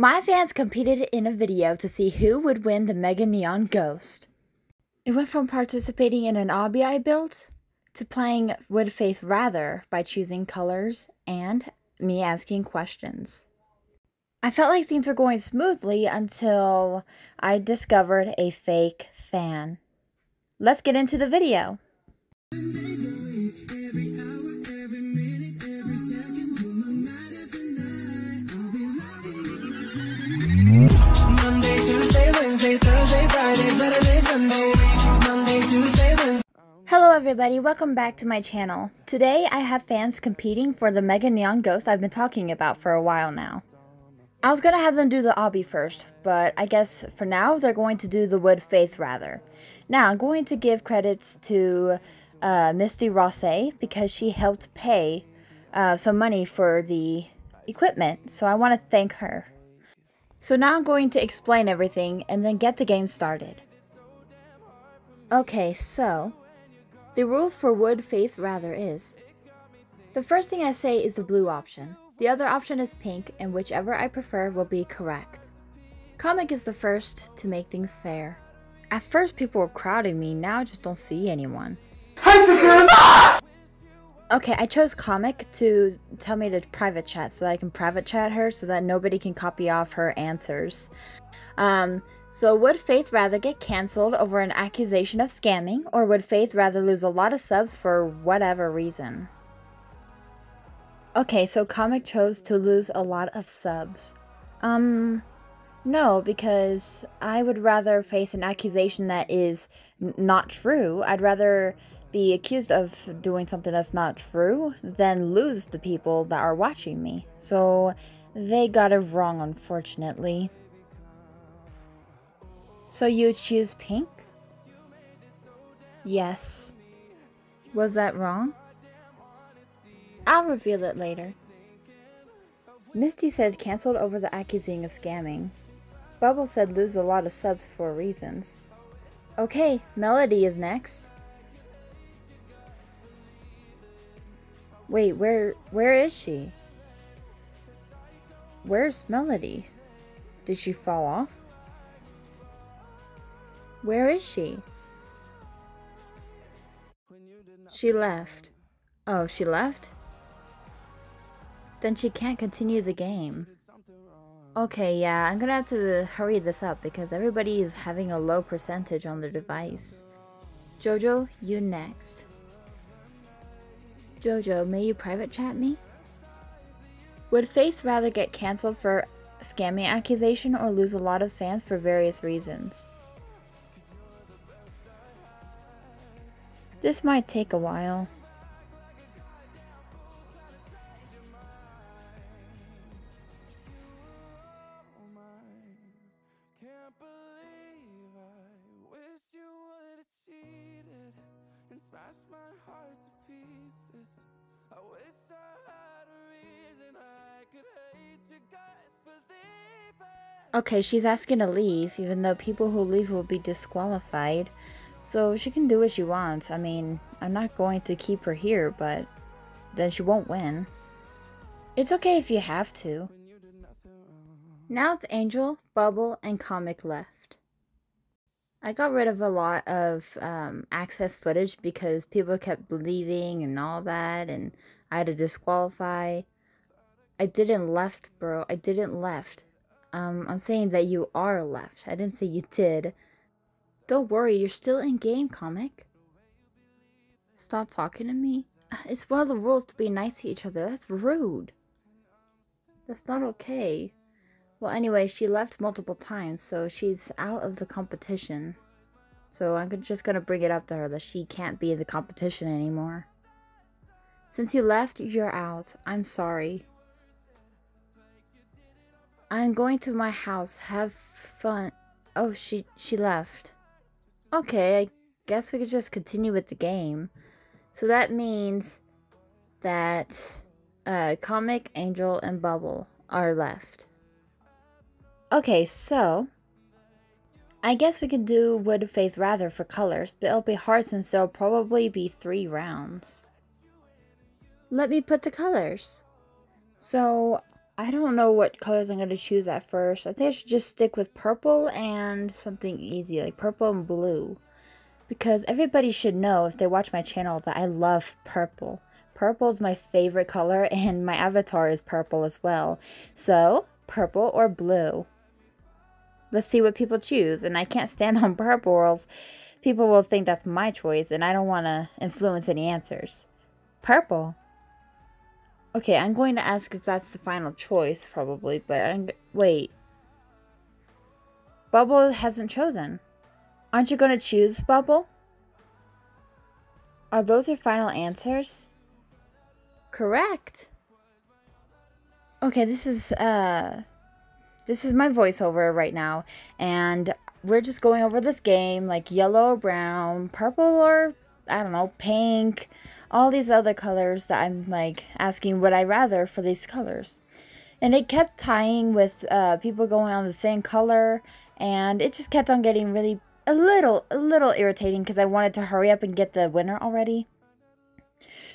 My fans competed in a video to see who would win the Mega Neon Ghost. It went from participating in an obby I built to playing Would Faith Rather by choosing colors and me asking questions. I felt like things were going smoothly until I discovered a fake fan. Let's get into the video. Everybody, welcome back to my channel. Today I have fans competing for the Mega Neon Ghost I've been talking about for a while now. I was gonna have them do the obby first, but I guess for now they're going to do the Would Faith rather. Now I'm going to give credits to uh, Misty Rosse because she helped pay uh, some money for the equipment, so I want to thank her. So now I'm going to explain everything and then get the game started. Okay, so the rules for Would Faith Rather is the first thing I say is the blue option. The other option is pink, and whichever I prefer will be correct. Comic is the first to make things fair. At first, people were crowding me, now I just don't see anyone. Hi, sisters! Okay, I chose Comic to tell me to private chat so that I can private chat her so that nobody can copy off her answers. Um, so would Faith rather get cancelled over an accusation of scamming, or would Faith rather lose a lot of subs for whatever reason? Okay, so Comic chose to lose a lot of subs. Um, no, because I would rather face an accusation that is not true. I'd rather be accused of doing something that's not true than lose the people that are watching me. So they got it wrong, unfortunately. So you choose pink? Yes. Was that wrong? I'll reveal it later. Misty said cancelled over the accusing of scamming. Bubble said lose a lot of subs for reasons. Okay, Melody is next. Wait, where where is she? Where's Melody? Did she fall off? Where is she? She left. Oh, she left? Then she can't continue the game. Okay, yeah, I'm gonna have to hurry this up because everybody is having a low percentage on their device. Jojo, you next. Jojo, may you private chat me? Would Faith rather get cancelled for scamming accusation or lose a lot of fans for various reasons? This might take a while. Okay, she's asking to leave, even though people who leave will be disqualified. So she can do what she wants. I mean, I'm not going to keep her here, but then she won't win. It's okay if you have to. Now it's Angel, Bubble, and Comic left. I got rid of a lot of um, access footage because people kept leaving and all that, and I had to disqualify. I didn't left, bro. I didn't left. Um, I'm saying that you are left. I didn't say you did. Don't worry, you're still in game, comic. Stop talking to me. It's one of the rules to be nice to each other. That's rude. That's not okay. Well, anyway, she left multiple times, so she's out of the competition. So I'm just gonna bring it up to her that she can't be in the competition anymore. Since you left, you're out. I'm sorry. I'm going to my house. Have fun. Oh, she she left. Okay, I guess we could just continue with the game. So that means that uh, Comic, Angel, and Bubble are left. Okay, so I guess we could do Would Faith Rather for colors, but it'll be hard since there'll probably be three rounds. Let me put the colors. So I don't know what colors I'm going to choose at first. I think I should just stick with purple and something easy, like purple and blue. Because everybody should know, if they watch my channel, that I love purple. Purple is my favorite color, and my avatar is purple as well. So, purple or blue? Let's see what people choose. And I can't stand on purple, or people will think that's my choice, and I don't want to influence any answers. Purple. Okay, I'm going to ask if that's the final choice, probably, but I'm... Wait. Bubble hasn't chosen. Aren't you going to choose Bubble? Are those your final answers? Correct. Okay, this is, uh... This is my voiceover right now, and we're just going over this game, like yellow brown, purple or, I don't know, pink, all these other colors that I'm like asking would I rather for these colors. And it kept tying with uh, people going on the same color and it just kept on getting really a little a little irritating because I wanted to hurry up and get the winner already.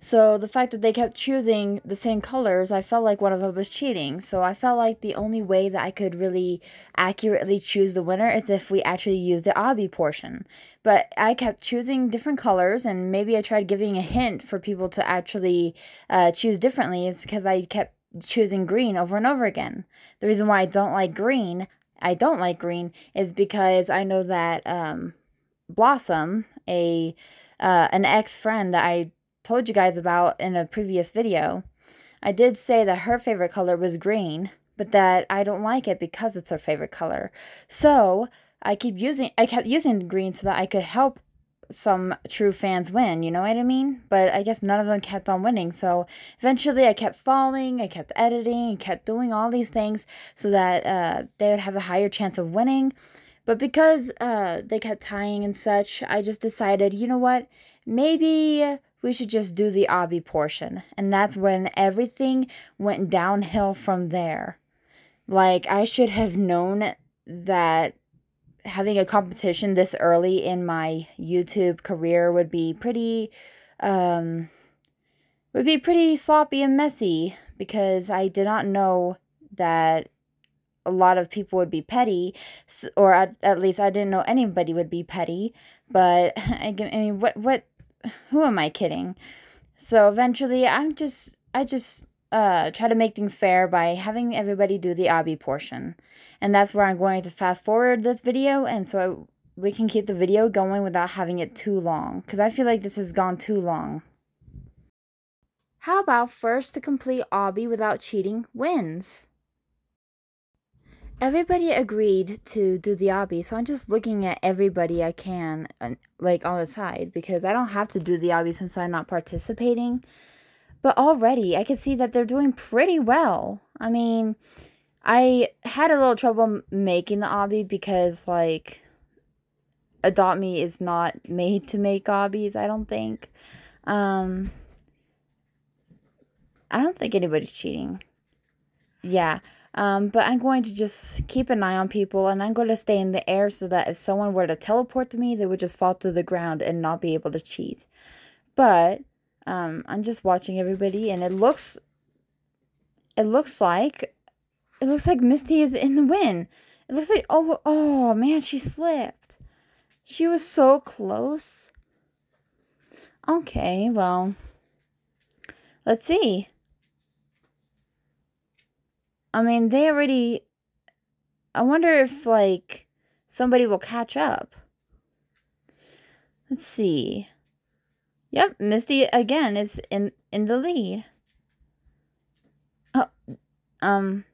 So the fact that they kept choosing the same colors, I felt like one of them was cheating. So I felt like the only way that I could really accurately choose the winner is if we actually use the obby portion. But I kept choosing different colors, and maybe I tried giving a hint for people to actually uh, choose differently is because I kept choosing green over and over again. The reason why I don't like green, I don't like green, is because I know that um, Blossom, a uh, an ex friend that I told you guys about in a previous video, I did say that her favorite color was green, but that I don't like it because it's her favorite color. So, I keep using I kept using green so that I could help some true fans win, you know what I mean? But I guess none of them kept on winning. So eventually I kept falling, I kept editing, I kept doing all these things so that uh, they would have a higher chance of winning. But because uh, they kept tying and such, I just decided, you know what? Maybe we should just do the obby portion. And that's when everything went downhill from there. Like, I should have known that having a competition this early in my YouTube career would be pretty, um, would be pretty sloppy and messy because I did not know that a lot of people would be petty, or at, at least I didn't know anybody would be petty. But I, I mean, what what who am I kidding? So eventually, I'm just, I just uh, try to make things fair by having everybody do the obby portion. And that's where I'm going to fast forward this video, and so I, we can keep the video going without having it too long, because I feel like this has gone too long. How about first to complete obby without cheating wins? Everybody agreed to do the obby, so I'm just looking at everybody I can, like, on the side, because I don't have to do the obby since I'm not participating. But already, I can see that they're doing pretty well. I mean, I had a little trouble making the obby because, like, Adopt Me is not made to make obbies, I don't think. Um, I don't think anybody's cheating. Yeah. Um, but I'm going to just keep an eye on people and I'm going to stay in the air so that if someone were to teleport to me, they would just fall to the ground and not be able to cheat. But um, I'm just watching everybody and it looks it looks like it looks like Misty is in the win. It looks like oh oh man, she slipped. She was so close. Okay, well, let's see. I mean, they already. I wonder if, like, somebody will catch up. Let's see. Yep, Misty again is in in the lead. Oh, um,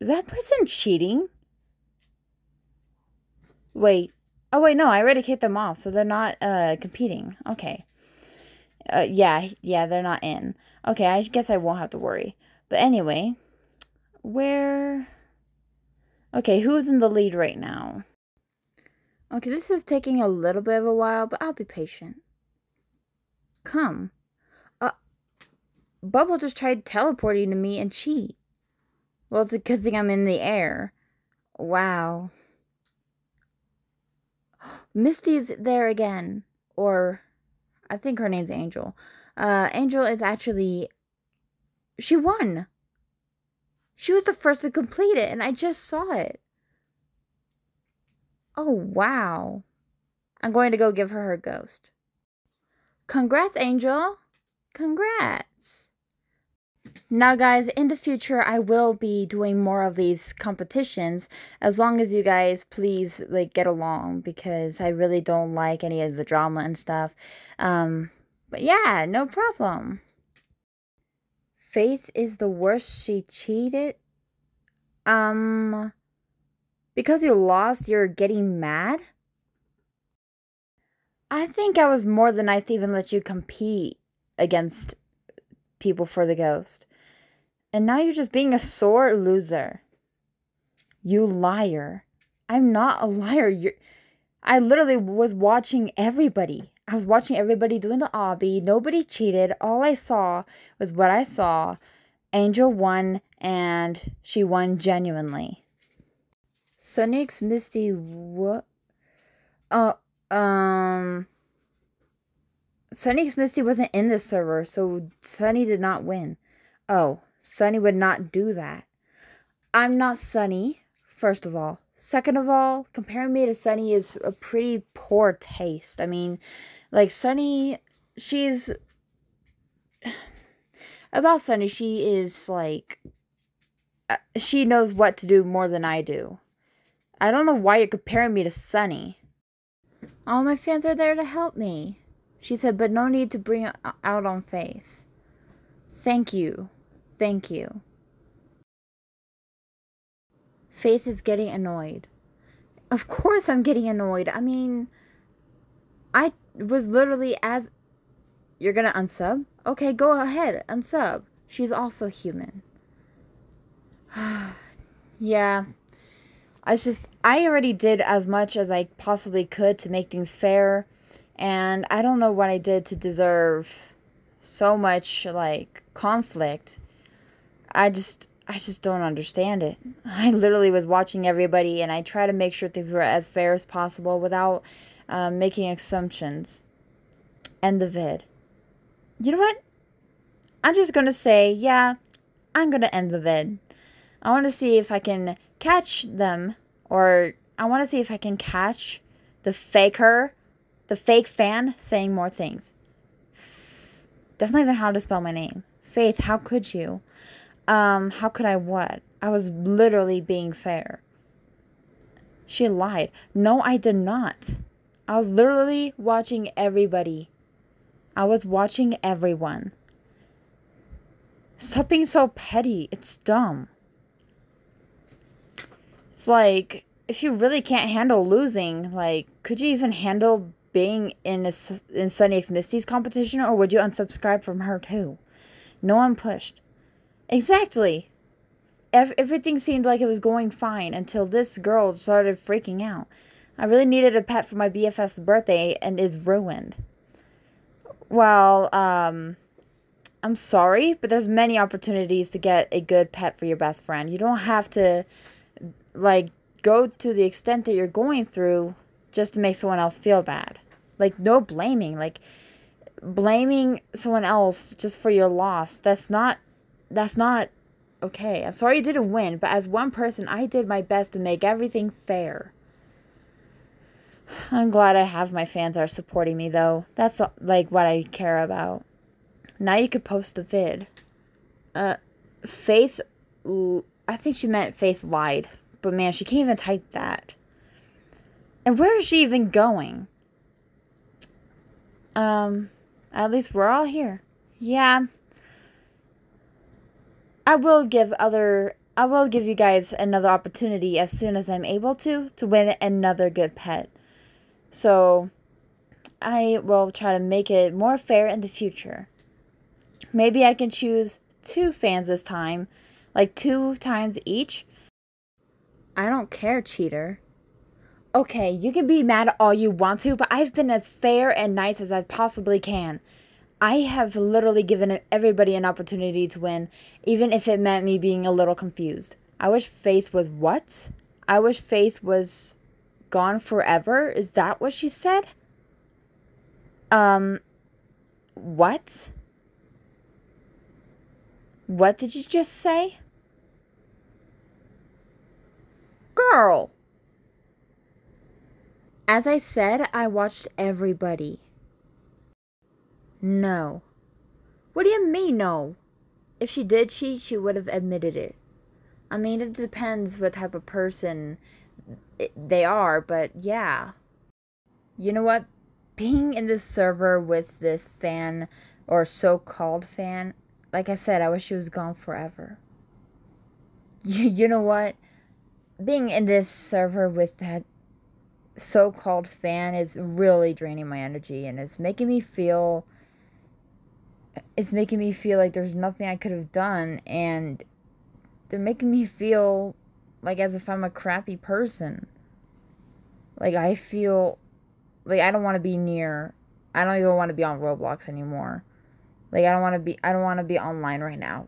is that person cheating? Wait. Oh wait, no, I already kicked them off, so they're not uh competing. Okay. Uh, yeah, yeah, they're not in. Okay, I guess I won't have to worry. But anyway, where... Okay, who's in the lead right now? Okay, this is taking a little bit of a while, but I'll be patient. Come. Uh, Bubble just tried teleporting to me and cheat. Well, it's a good thing I'm in the air. Wow. Misty's there again. Or, I think her name's Angel. Uh, Angel is actually she won. She was the first to complete it, and I just saw it. Oh, wow. I'm going to go give her her ghost. Congrats, Angel. Congrats. Now, guys, in the future, I will be doing more of these competitions as long as you guys please like get along because I really don't like any of the drama and stuff. Um, but yeah, no problem. Faith is the worst. She cheated. Um, because you lost, you're getting mad? I think I was more than nice to even let you compete against people for the ghost. And now you're just being a sore loser. You liar. I'm not a liar. You're I literally was watching everybody. I was watching everybody doing the obby. Nobody cheated. All I saw was what I saw. Angel won and she won genuinely. X Misty what? Uh um X Misty wasn't in the server, so Sunny did not win. Oh, Sunny would not do that. I'm not Sunny, first of all. Second of all, comparing me to Sunny is a pretty poor taste. I mean, like Sunny, she's about Sunny, she is like uh, she knows what to do more than I do. I don't know why you're comparing me to Sunny. All my fans are there to help me. She said, but no need to bring it out on Faith. Thank you. Thank you. Faith is getting annoyed. Of course I'm getting annoyed. I mean, I was literally as... You're gonna unsub? Okay, go ahead. Unsub. She's also human. yeah. I just... I already did as much as I possibly could to make things fair. And I don't know what I did to deserve so much, like, conflict. I just I just don't understand it. I literally was watching everybody and I try to make sure things were as fair as possible without um, making assumptions. End the vid. You know what? I'm just going to say, yeah, I'm going to end the vid. I want to see if I can catch them or I want to see if I can catch the faker, the fake fan saying more things. That's not even how to spell my name. Faith, how could you? Um, how could I what? I was literally being fair. She lied. No, I did not. I was literally watching everybody. I was watching everyone. Stop being so petty. It's dumb. It's like, if you really can't handle losing, like, could you even handle being in a, in Sunny X Misty's competition, or would you unsubscribe from her too? No one pushed. Exactly. everything seemed like it was going fine until this girl started freaking out. I really needed a pet for my BFF's birthday and is ruined. Well, um, I'm sorry, but there's many opportunities to get a good pet for your best friend. You don't have to, like, go to the extent that you're going through just to make someone else feel bad. Like, no blaming. Like, blaming someone else just for your loss. That's not that's not okay. I'm sorry you didn't win, but as one person, I did my best to make everything fair. I'm glad I have my fans are supporting me though. That's like what I care about. Now you could post a vid. Uh, Faith, I think she meant Faith lied, but man, she can't even type that. And where is she even going? Um, at least we're all here. Yeah, I will give other I will give you guys another opportunity as soon as I'm able to to win another good pet. So I will try to make it more fair in the future. Maybe I can choose two fans this time, like two times each. I don't care, cheater. Okay, you can be mad all you want to, but I've been as fair and nice as I possibly can. I have literally given everybody an opportunity to win, even if it meant me being a little confused. I wish Faith was what? I wish Faith was gone forever? Is that what she said? Um, what? What did you just say? Girl! As I said, I watched everybody. No. What do you mean, no? If she did cheat, she would have admitted it. I mean, it depends what type of person they are, but yeah. You know what? Being in this server with this fan, or so called fan, like I said, I wish she was gone forever. You, you know what? Being in this server with that so called fan is really draining my energy and it's making me feel it's making me feel like there's nothing I could have done and they're making me feel like as if I'm a crappy person. Like I feel like I don't want to be near I don't even want to be on Roblox anymore. Like I don't want to be I don't want to be online right now.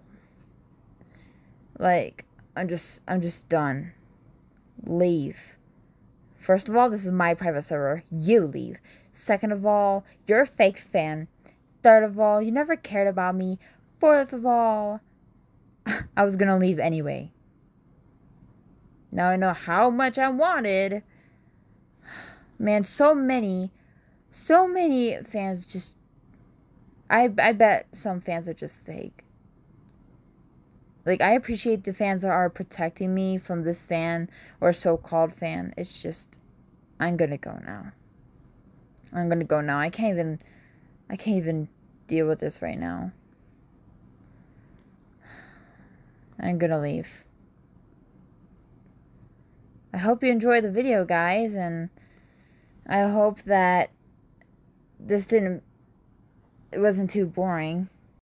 Like I'm just I'm just done. Leave. First of all, this is my private server. You leave. Second of all, you're a fake fan. Third of all, you never cared about me. Fourth of all, I was gonna leave anyway. Now I know how much I wanted. Man, so many, so many fans just. I, I bet some fans are just fake. Like, I appreciate the fans that are protecting me from this fan or so called fan. It's just. I'm gonna go now. I'm gonna go now. I can't even. I can't even deal with this right now. I'm gonna leave. I hope you enjoyed the video, guys, and I hope that this didn't, it wasn't too boring.